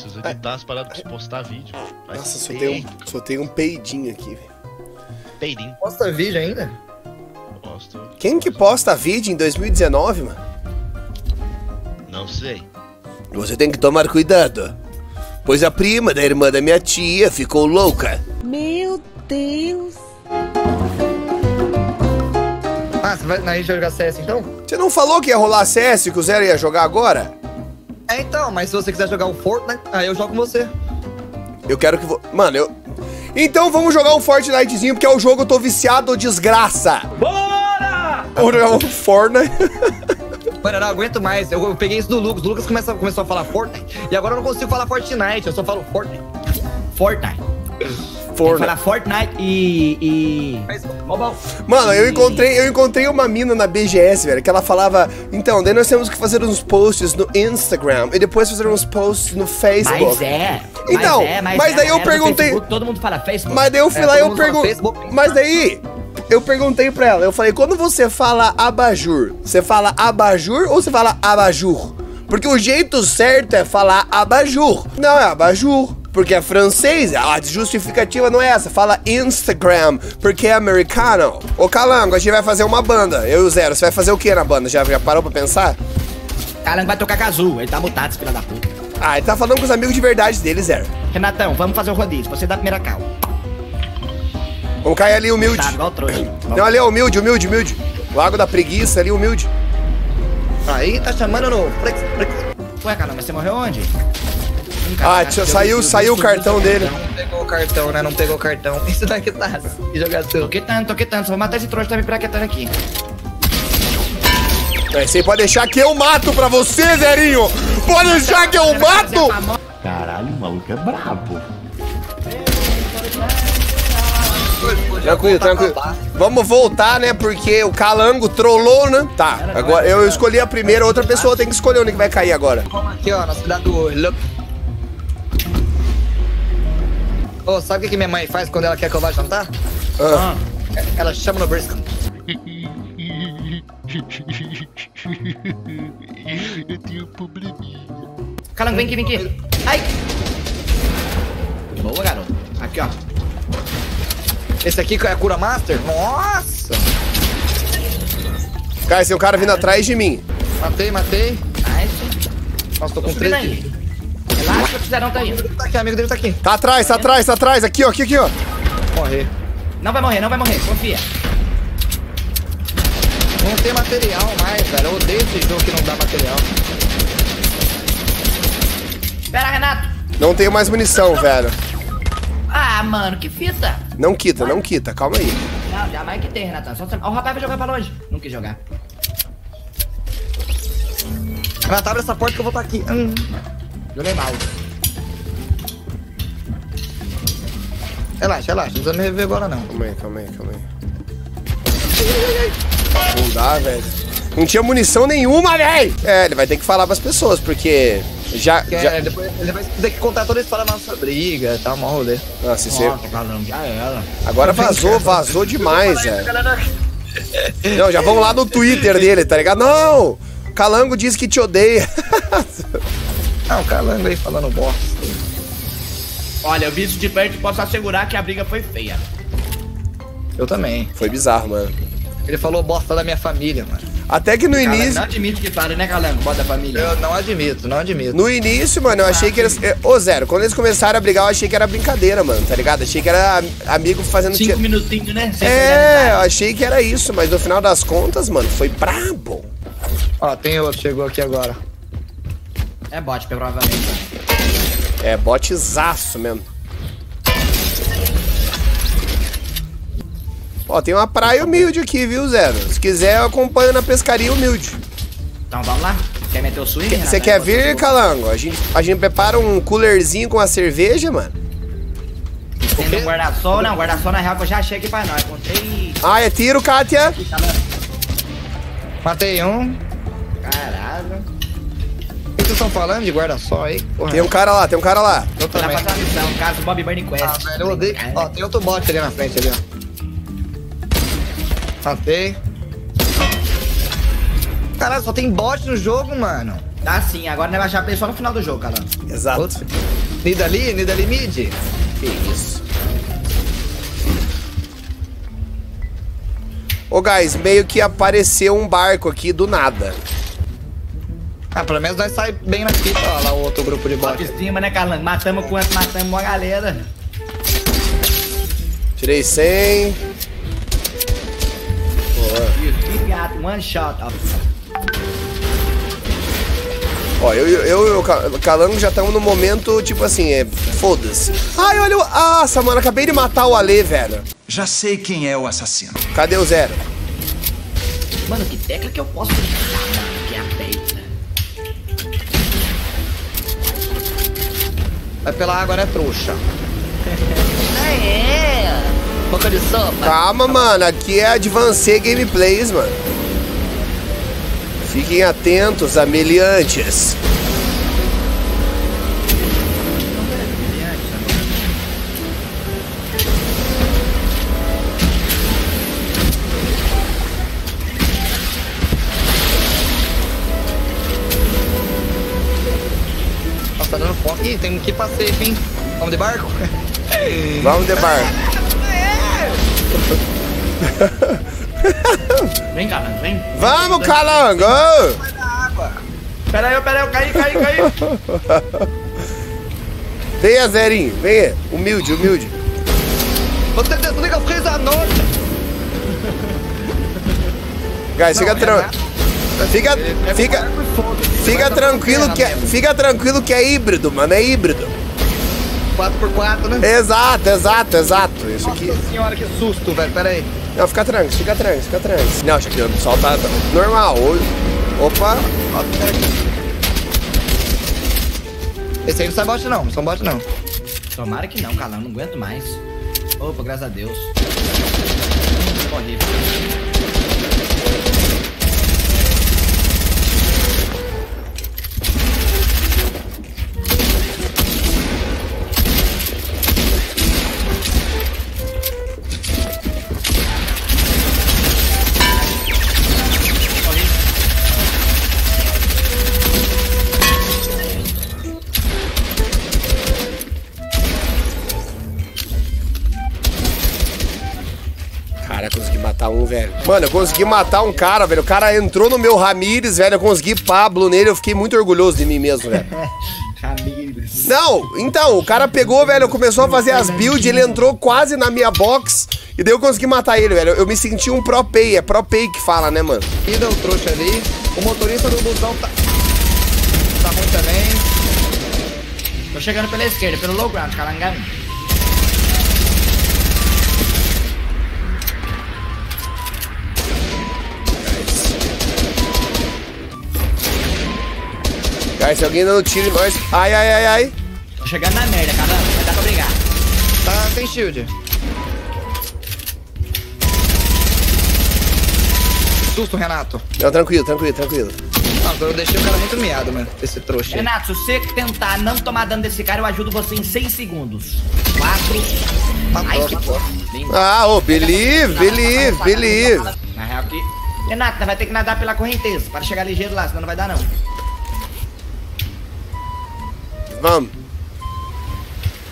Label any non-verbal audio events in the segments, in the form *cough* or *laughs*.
preciso editar as paradas pra postar vídeo. Nossa, só tem, um, só tem um peidinho aqui, velho. Peidinho. Posta vídeo ainda? Posto. Quem que posta vídeo em 2019, mano? Não sei. Você tem que tomar cuidado. Pois a prima da irmã da minha tia ficou louca. Meu Deus. Ah, você vai na gente jogar CS então? Você não falou que ia rolar CS que o Zero ia jogar agora? É então, mas se você quiser jogar o Fortnite, aí eu jogo com você. Eu quero que vo... Mano, eu. Então vamos jogar um Fortnitezinho, porque é o jogo que eu tô viciado, desgraça! Bora! Vamos jogar um Fortnite. *laughs* Mano, eu não aguento mais. Eu, eu peguei isso do Lucas. O Lucas começa, começou a falar Fortnite. E agora eu não consigo falar Fortnite. Eu só falo Fortnite. Fortnite. Tem que Fortnite. falar Fortnite e. e. Mas- Mobile. Mano, eu encontrei, eu encontrei uma mina na BGS, velho, que ela falava, então, daí nós temos que fazer uns posts no Instagram e depois fazer uns posts no Facebook. Mas é. Então, é, mas é, daí eu galera do perguntei- Facebook, todo mundo fala Facebook. Mas daí eu fui É, lá e eu perguntei. Mas daí eu perguntei pra ela, eu falei, quando você fala abajur, você fala abajur ou você fala abajur? Porque o jeito certo é falar abajur. Não é abajur. Porque é francês, a justificativa não é essa. Fala Instagram, porque é americano. Ô Calango, a gente vai fazer uma banda. Eu e o Zero, você vai fazer o que na banda? Já, já parou pra pensar? Calango vai tocar Kazu, ele tá mutado, esse filho da puta. Ah, ele tá falando com os amigos de verdade dele, Zero. Renatão, vamos fazer o rodízio. Você dá a primeira cal. Vamos cair ali humilde. Tá, igual trouxa. Não, ali é humilde, humilde, humilde. Lago da preguiça ali, humilde. Aí tá chamando no. Ué, mas você morreu onde? Ah, tio, saiu, saiu o cartão dele. Não pegou o cartão, né? Não pegou o cartão. *laughs* Isso daqui tá. Que jogador. Tô quitando, tô quitando. Só vou matar esse trouxa que tá me braquetando aqui. É, Você pode deixar que eu mato pra você, Zerinho! Pode deixar que eu mato! Caralho, o maluco é brabo. Tranquilo, tranquilo. Vamos voltar, né? Porque o Calango trollou, né? Tá, agora eu escolhi a primeira, outra pessoa tem que escolher onde que vai cair agora. Aqui, ó, na cidade do. Ô, sabe o que minha mãe faz quando ela quer que eu vá jantar? Ah, Ela chama no brisco. Eu tenho um probleminha. Calango, vem aqui, vem aqui. Ai! Boa, garoto. Aqui, ó. Esse aqui é a cura master? Nossa! cara, esse é o cara vindo atrás de mim. Matei, matei. Nice. Nossa, tô Tô com subindo 13. Tizarão tá indo. Tá aqui, amigo dele tá aqui. Tá atrás, tá atrás, tá atrás. Aqui, ó, aqui, aqui, ó. Morrer. Não vai morrer, não vai morrer. Confia. Não tem material mais, velho. Eu odeio esse jogo que não dá material. Espera, Renato. Não tenho mais munição, velho. Ah, mano, que fita. Não quita, não quita, calma aí. Não, jamais que tem, Renatão. Só... Ó, o rapaz vai jogar pra longe. Não quis jogar. Renato, abre essa porta que eu vou estar aqui. Hum. Joguei mal. Relaxa, relaxa. Não precisa me rever agora, não. Calma aí, calma aí, calma aí. Não dá, velho. Não tinha munição nenhuma, velho! É, ele vai ter que falar pras pessoas, porque já. Que já... é, depois ele vai ter que contar toda a história da nossa briga e tal, mó rolê. Nossa, isso Nossa, Calango, já era. Agora vazou, vazou demais, velho. Não, já vamos lá no Twitter dele, tá ligado? Não! Calango diz que te odeia. *laughs* Não, calango aí falando bosta. Olha, eu vi isso de perto e posso assegurar que a briga foi feia. Eu também. Foi bizarro, mano. Ele falou bosta da minha família, mano. Até que no Calango, início. não admite que fale, né, Calango? Bota a família. Eu não admito, não admito. No início, mano, eu achei que eles. é, Ô, Zero, quando eles começaram a brigar, eu achei que era brincadeira, mano, tá ligado? Achei que era am- amigo fazendo. Cinco tia- minutinhos, né? Sem É, eu achei que era isso, mas no final das contas, mano, foi brabo. Ó, tem outro, chegou aqui agora. É bot, provavelmente. É, botezaço mesmo. Ó, tem uma praia humilde aqui, viu, Zero? Se quiser, eu acompanho na pescaria humilde. Então vamos lá. Quer meter o swing? Você quer vir, Calango? A gente, a gente prepara um coolerzinho com a cerveja, mano. Tem um guarda-sol, não. Guarda-sol na real que eu já achei aqui pra nós. Encontrei. Ah, é tiro, Kátia. Matei um. Caralho. O que vocês estão falando de guarda-sol aí? Porra, Tem um cara lá, tem um cara lá. eu Vou lá também. fazer missão. Caso Bob Burning Quest. Ah, velho, eu odeio. Ó, tem outro bot ali na frente ali, ó. Matei. Caralho, só tem bot no jogo, mano. Tá sim, agora nós vai achar play só no final do jogo, cara. Exato. Outro. Nidali, Nidali mid. Que isso. Ô, guys, meio que apareceu um barco aqui do nada. Ah, pelo menos nós sai bem na fita, ó lá o outro grupo de bot. Autoestima, né, Calango? Matamos quanto? Matamos uma galera. Tirei 100. Que gato, one shot, ó. Ó, eu eu eu e o Ca- Calango já estamos no momento, tipo assim, é. Foda-se. Ai, olha o. Nossa, mano, acabei de matar o Ale, velho. Já sei quem é o assassino. Cadê o zero? Mano, que tecla que eu posso Vai pela água, né, trouxa? É. Boca de sopa. Calma, mano. Aqui é Advanced Gameplays, mano. Fiquem atentos, ameliantes. Tem que ir pra safe, hein? Vamos de barco? *laughs* Vamos de bar. *laughs* Vem, Calango, vem. Vamos, Calango! Pera aí, pera aí, eu caí, caí, caí. *laughs* Venha, Zerinho, venha. Humilde, humilde. Você desliga o freezer à noite. Guys, fica tranquilo. Fica, fica, fica tranquilo que é, fica tranquilo que é híbrido, mano, é híbrido. 4x4, né? Exato, exato, exato. Isso aqui. Nossa senhora, que susto, velho. Pera aí. Não, fica tranquilo, fica tranquilo, fica tranquilo. Não, acho que o sol tá normal. Hoje. Opa. Esse aí não sai bot não, não são bot não. Tomara que não, Calango, não aguento mais. Opa, graças a Deus. Matar um, velho. Mano, eu consegui matar um cara, velho. O cara entrou no meu Ramires, velho. Eu consegui Pablo nele. Eu fiquei muito orgulhoso de mim mesmo, velho. *laughs* Ramires. Não, então, o cara pegou, velho, começou a fazer as builds, ele entrou quase na minha box. E daí eu consegui matar ele, velho. Eu me senti um pro pay. É pro pay que fala, né, mano? E deu trouxa ali. O motorista do busão tá. Tá ruim também. Tô chegando pela esquerda, pelo low ground, Calangão. Se alguém dando tiro em nós. Ai, ai, ai, ai. Tô chegando na merda, Calango. Vai dar pra brigar. Tá sem shield. Susto, Renato. Não, tranquilo, tranquilo, tranquilo. Não, eu deixei o cara muito miado, mano. Esse trouxa aí. Renato, se você tentar não tomar dano desse cara, eu ajudo você em 6 segundos. 4. Ai, que porra. Ah, ô, believe, believe, believe. Na real aqui. Renato, nós vai ter que nadar pela correnteza para chegar ligeiro lá, senão não vai dar não. Vamos.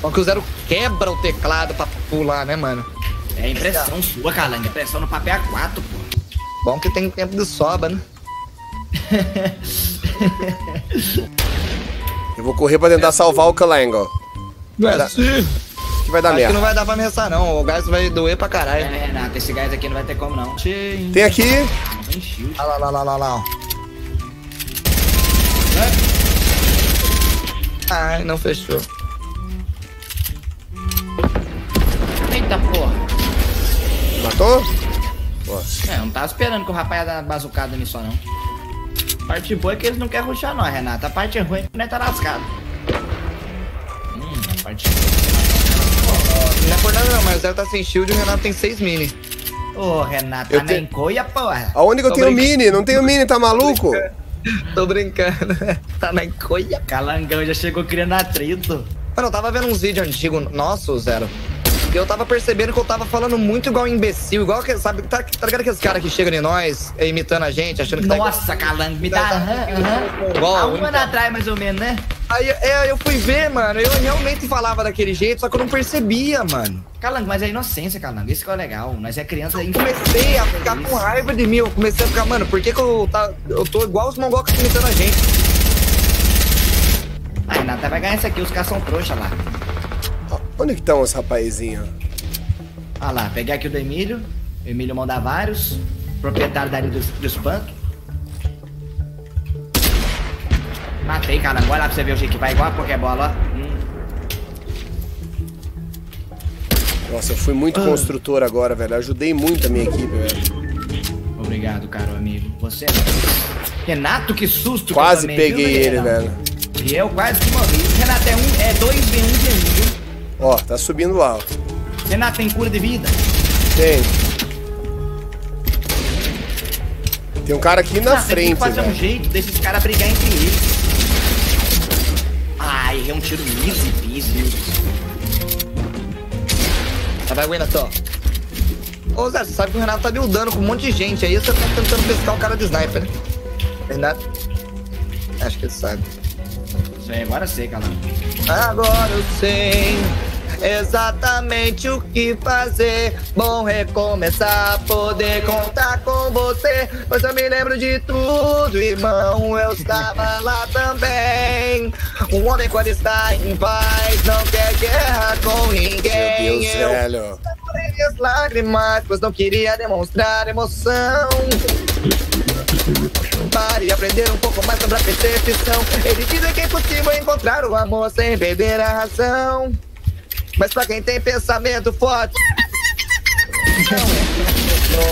Bom que o Zero quebra o teclado pra pular, né, mano? É impressão sua, Calanga. Impressão no papel A4, pô. Bom que tem tempo de sobra, né? *laughs* Eu vou correr pra tentar salvar o Calango. Não dar- assim. Que vai dar Acho que não merda. vai dar pra ameaçar, não. O gás vai doer pra É, caralho. Renato, esse gás aqui não vai ter como não. Tem aqui. Olha lá, lá, lá, lá, lá. ó. Ai, não fechou. Eita porra. Matou? É, eu não tava esperando que o rapaz ia dar uma bazucada nisso, não. A parte boa é que eles não querem ruxar nós, Renato. A parte ruim é que nós tá lascado. Hum, a parte Não é por nada não, mas o Zero tá sem shield e o Renato tem 6 mini. Ô, Renato, Eu tá te- na encoia, porra. Aonde que eu Tô tenho brincando. mini? Não tenho mini, tá maluco? *laughs* Tô brincando. tá na encolha. Calangão já chegou criando atrito. Mano, eu tava vendo uns vídeos antigos nossos, Zero. E eu tava percebendo que eu tava falando muito igual um imbecil, igual que, sabe, tá, tá ligado aqueles caras que chegam em nós, é, imitando a gente, achando que tá Nossa, calango, me dá. Aham, aham. Igual um ano atrás, mais ou menos, né? Aí é, eu fui ver, mano, eu realmente falava daquele jeito, só que eu não percebia, mano. Calango, mas é inocência, calango. Isso que é legal. Nós é criança Eu comecei a ficar com raiva de mim, eu comecei a ficar, mano, por que que eu, tá, eu tô igual os mongol que estão imitando a gente? Aí, Renata, vai ganhar isso aqui. Os caras são trouxa lá. Onde que estão os rapazinhos? Olha lá, peguei aqui o do Emílio. O Emílio manda vários. Proprietário dali do, do espanto. Matei, cara. Olha lá pra você ver o jeito que vai igual a Pokébola, ó. Hum. Nossa, eu fui muito construtor agora, velho. Ajudei muito a minha equipe, velho. Obrigado, caro amigo. Você é... Renato, que susto Quase que peguei viu, ele, velho. E eu quase que morri. Renato, é, um, é 2 v 1 v 1, viu? Ó, tá subindo lá, ó. Renato, tem cura de vida? Tem. Tem um cara aqui na Renato, tem que frente, fazer um velho. jeito desses caras brigar entre eles. É um tiro easy peasy. Tá vai, Renato. Ô Zé, você sabe que o Renato tá buildando com um monte de gente aí, você tá tentando pescar um cara de sniper, né? Verdade? Acho que ele sabe. Aí, agora sei, calão. Agora eu sei exatamente o que fazer. Bom recomeçar, poder contar com você. Pois eu me lembro de tudo, irmão. Eu estava lá também. Um homem, quando está em paz, não quer guerra com Meu ninguém. Deus, eu velho. chorei as lágrimas, pois não queria demonstrar emoção. Pare e aprender um pouco mais sobre a percepção. Eles dizem que é impossível encontrar o amor sem perder a razão. Mas pra quem tem pensamento forte,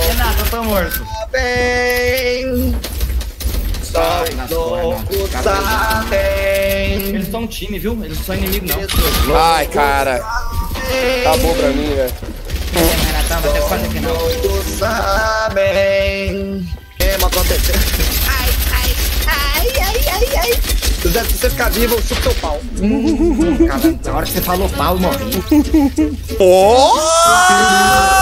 Renato, eu tô morto. tá bem. Eles são um time, viu? Eles não são inimigo, não. Ai, cara. Acabou pra mim, velho. É, Renatão, vai ter que fazer final. Todos sabem. O que aconteceu? Ai, ai, ai, ai, ai, ai. Se você ficar vivo, eu chupo teu pau. Cara, na hora que você falou pau, eu morri. Ó!